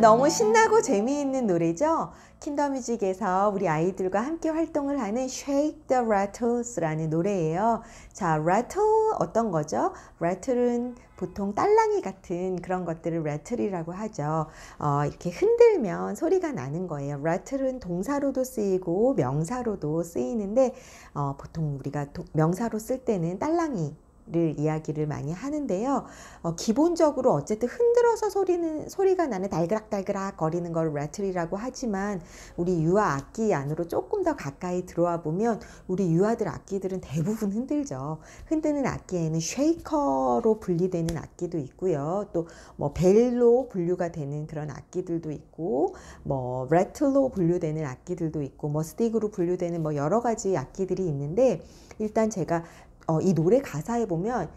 너무 신나고 재미있는 노래죠? 킨더뮤직에서 우리 아이들과 함께 활동을 하는 Shake the Rattles라는 노래예요. 자, rattle 어떤 거죠? rattle은 보통 딸랑이 같은 그런 것들을 rattle이라고 하죠. 어, 이렇게 흔들면 소리가 나는 거예요. rattle은 동사로도 쓰이고 명사로도 쓰이는데 어, 보통 우리가 도, 명사로 쓸 때는 딸랑이 를 이야기를 많이 하는데요. 어, 기본적으로 어쨌든 흔들어서 소리는 소리가 나는 달그락달그락 거리는 걸 rattle이라고 하지만 우리 유아 악기 안으로 조금 더 가까이 들어와 보면 우리 유아들 악기들은 대부분 흔들죠. 흔드는 악기에는 shaker로 분리되는 악기도 있고요. 또 뭐 벨로 분류가 되는 그런 악기들도 있고 뭐 rattle로 분류되는 악기들도 있고 뭐 스틱으로 분류되는 뭐 여러 가지 악기들이 있는데 일단 제가 어, 이 노래 가사에 보면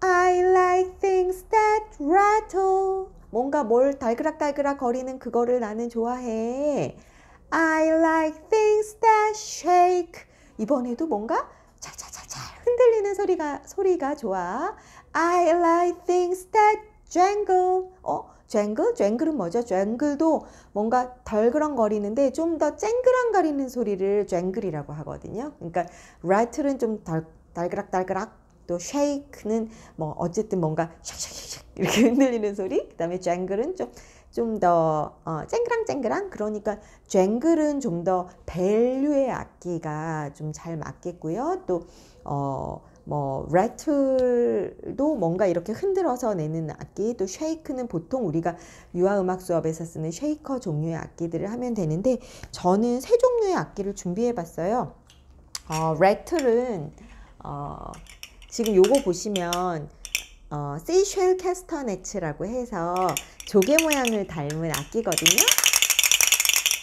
I like things that rattle 뭔가 뭘 달그락달그락 거리는 그거를 나는 좋아해 I like things that shake 이번에도 뭔가 찰찰찰찰 흔들리는 소리가 소리가 좋아 I like things that jangle 어 쟁글? 쟁글은 뭐죠? 쟁글도 뭔가 덜그렁거리는데 좀 더 쨍그랑거리는 소리를 쟁글이라고 하거든요. 그러니까 rattle은 좀 덜, 달그락달그락 또 shake는 뭐 어쨌든 뭔가 샥샥샥 이렇게 흔들리는 소리 그 다음에 jangle은 좀 좀더 어, 쨍그랑쨍그랑 그러니까 jangle은 좀 더 벨류의 악기가 좀 잘 맞겠고요. 또 어, 뭐 rattle도 뭔가 이렇게 흔들어서 내는 악기 또 shake는 보통 우리가 유아 음악 수업에서 쓰는 쉐이커 종류의 악기들을 하면 되는데 저는 세 종류의 악기를 준비해 봤어요. 어, 레틀은 어, 지금 요거 보시면 어, 세이쉘 캐스터네츠라고 해서 조개 모양을 닮은 악기거든요.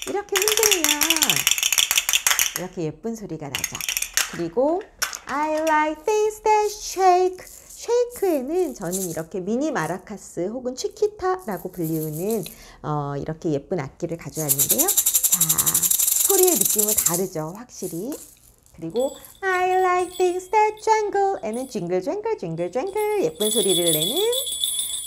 이렇게 흔들면 이렇게 예쁜 소리가 나죠. 그리고 I like things that shake. 쉐이크에는 저는 이렇게 미니 마라카스 혹은 치키타라고 불리우는 어, 이렇게 예쁜 악기를 가져왔는데요. 자, 소리의 느낌은 다르죠, 확실히. 그리고 I like things that jangle에는 징글 징글 징글 징글 예쁜 소리를 내는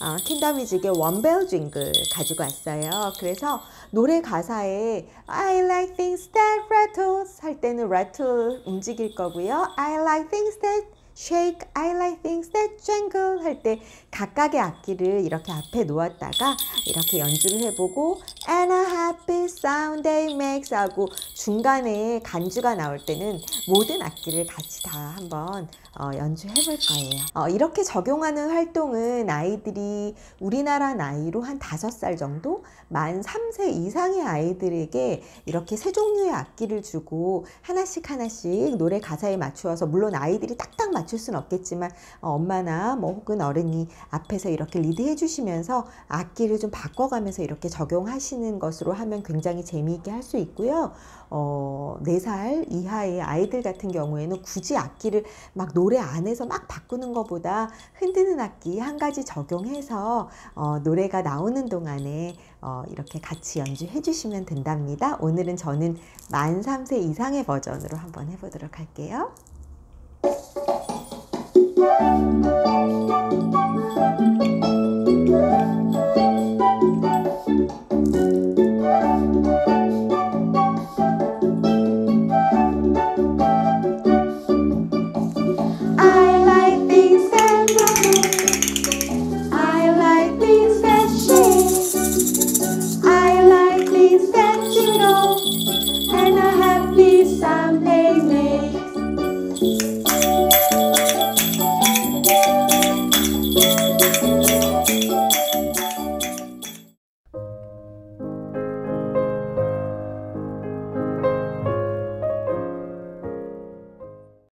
어, 킨더뮤직의 원벨 징글 가지고 왔어요. 그래서 노래 가사에 I like things that rattles 할 때는 rattle 움직일 거고요. I like things that shake, I like things that jangle 할 때 각각의 악기를 이렇게 앞에 놓았다가 이렇게 연주를 해보고 and a happy sound they makes 하고 중간에 간주가 나올 때는 모든 악기를 같이 다 한번 어, 연주해 볼 거예요. 어, 이렇게 적용하는 활동은 아이들이 우리나라 나이로 한 5살 정도? 만 3세 이상의 아이들에게 이렇게 세 종류의 악기를 주고 하나씩 하나씩 노래 가사에 맞추어서 물론 아이들이 딱딱 맞출 수는 없겠지만 어, 엄마나 뭐 혹은 어른이 앞에서 이렇게 리드해 주시면서 악기를 좀 바꿔가면서 이렇게 적용하시는 것으로 하면 굉장히 재미있게 할 수 있고요. 어, 4살 이하의 아이들 같은 경우에는 굳이 악기를 막 노래 안에서 막 바꾸는 것보다 흔드는 악기 한 가지 적용해서 어, 노래가 나오는 동안에 어, 이렇게 같이 연주해 주시면 된답니다. 오늘은 저는 만 3세 이상의 버전으로 한번 해보도록 할게요.